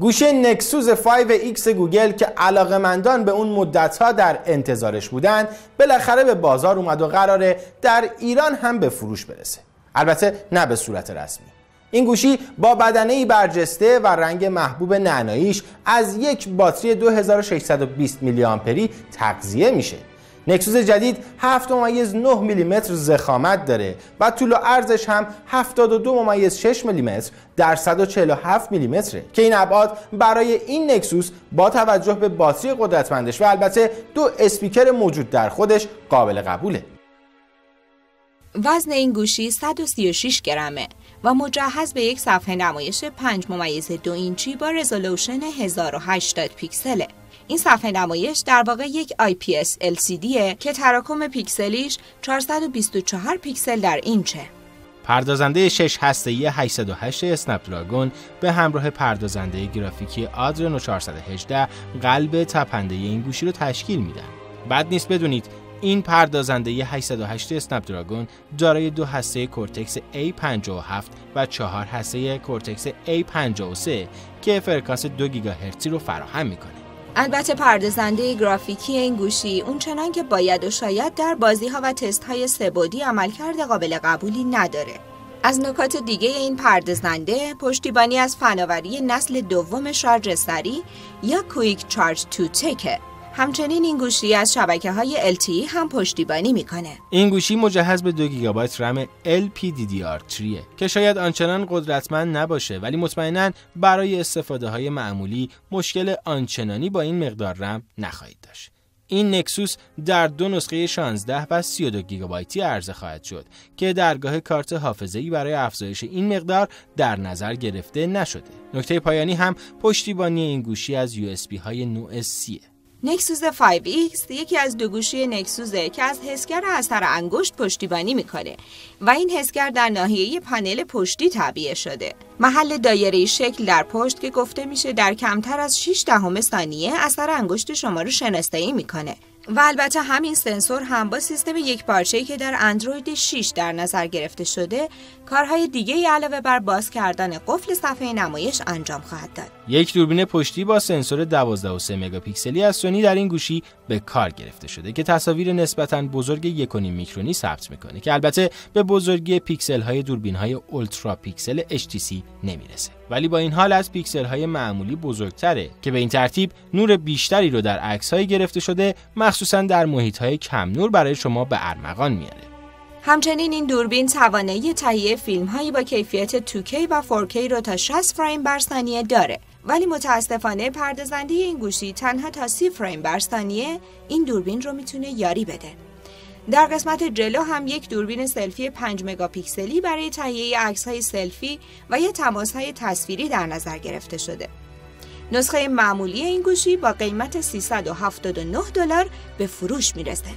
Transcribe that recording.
گوشه نکسوس 5X گوگل که علاقمندان به اون مدتها در انتظارش بودن بالاخره به بازار اومد و قراره در ایران هم به فروش برسه. البته نه به صورت رسمی. این گوشی با بدنه برجسته و رنگ محبوب نعناییش از یک باتری 2620 میلی آمپری تغذیه میشه. نکسوس جدید 7 ممیز 9 میلیمتر زخامت داره و طول و عرضش هم 72 ممیز 6 میلیمتر در 147 میلیمتره که این ابعاد برای این نکسوس با توجه به باتری قدرتمندش و البته دو اسپیکر موجود در خودش قابل قبوله وزن این گوشی 136 گرمه و مجهز به یک صفحه نمایش 5 ممیز دو اینچی با رزولوشن 1080 پیکسله. این صفحه نمایش در واقع یک IPS LCD ه که تراکم پیکسلیش 424 پیکسل در اینچه. پردازنده 6 هسته‌ای 808 Snapdragon به همراه پردازنده گرافیکی Adreno 418 قلب تپنده این گوشی رو تشکیل میدن. بد نیست بدونید این پردازنده 808 Snapdragon دارای دو هسته Cortex A57 و چهار هسته Cortex A53 که فرکانس 2 گیگاهرتزی رو فراهم می‌کنه. البته پردازنده گرافیکی این گوشی اون چنان که باید و شاید در بازی ها و تست های سه بعدی عملکرد قابل قبولی نداره. از نکات دیگه این پردازنده پشتیبانی از فناوری نسل دوم شارژ سری یا کویک چارج تو تکه همچنین این گوشی از شبکه های LTE هم پشتیبانی می‌کنه. این گوشی مجهز به 2 گیگابایت رم LPDDR3 که شاید آنچنان قدرتمند نباشه ولی مطمئنا برای استفاده های معمولی مشکل آنچنانی با این مقدار رم نخواهید داشت. این نکسوس در دو نسخه 16 و 32 گیگابایتی عرضه خواهد شد که درگاه کارت حافظه‌ای برای افزایش این مقدار در نظر گرفته نشده. نکته پایانی هم پشتیبانی این گوشی از USB های نوع C نکسوس 5X یکی از دو گوشی نکسوزه که از حسگر اثر انگشت پشتیبانی می‌کنه و این حسگر در ناحیه پنل پشتی تعبیه شده. محل دایره شکل در پشت که گفته میشه در کمتر از 6 دهم ثانیه اثر انگشت شما رو شناسایی می‌کنه و البته همین سنسور هم با سیستم یک پارچه‌ای که در اندروید 6 در نظر گرفته شده کارهای دیگه علاوه بر باز کردن قفل صفحه نمایش انجام خواهد داد. یک دوربین پشتی با سنسور 12.3 مگاپیکسلی از سونی در این گوشی به کار گرفته شده که تصاویر نسبتا بزرگ 1.5 میکرونی ثبت می‌کنه که البته به بزرگی پیکسل های دوربین های UltraPixel HTC نمی‌رسه. ولی با این حال از پیکسل های معمولی بزرگتره که به این ترتیب نور بیشتری رو در عکس های گرفته شده مخصوصا در محیط های کم نور برای شما به ارمغان میاره. همچنین این دوربین توانایی تهیه فیلم هایی با کیفیت 2K و 4K رو تا 60 فریم بر ثانیه داره. ولی متاسفانه پردازنده این گوشی تنها تا 30 فریم بر ثانیه این دوربین رو می‌تونه یاری بده. در قسمت جلو هم یک دوربین سلفی 5 مگاپیکسلی برای تهیه های سلفی و یا های تصویری در نظر گرفته شده. نسخه معمولی این گوشی با قیمت 379 دلار به فروش می‌رسه.